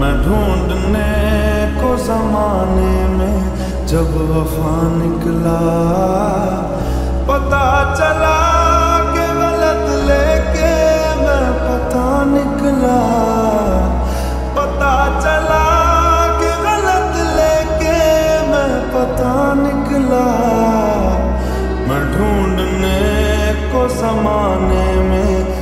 मैं ढूँढने को जमाने में जब वफा निकला, पता चला के गलत लेके मैं पता निकला। पता चला के गलत लेके मैं पता निकला। मैं ढूँढने को जमाने में